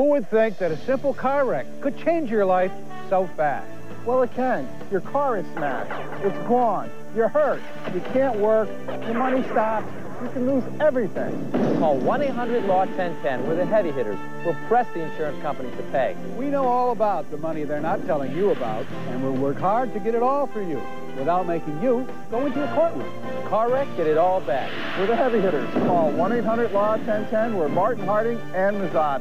Who would think that a simple car wreck could change your life so fast? Well, it can. Your car is smashed. It's gone. You're hurt. You can't work. Your money stops. You can lose everything. Call 1-800-LAW-1010. We're the heavy hitters. We'll press the insurance company to pay. We know all about the money they're not telling you about, and we'll work hard to get it all for you without making you go into a courtroom. Car wreck, get it all back. We're the heavy hitters. Call 1-800-LAW-1010. We're Martin Harding and Mazzotti.